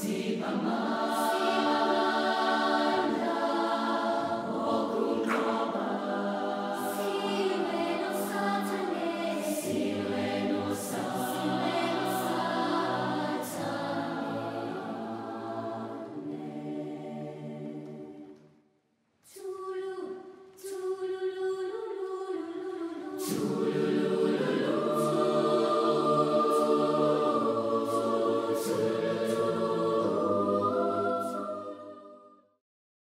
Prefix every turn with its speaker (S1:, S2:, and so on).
S1: see the mind.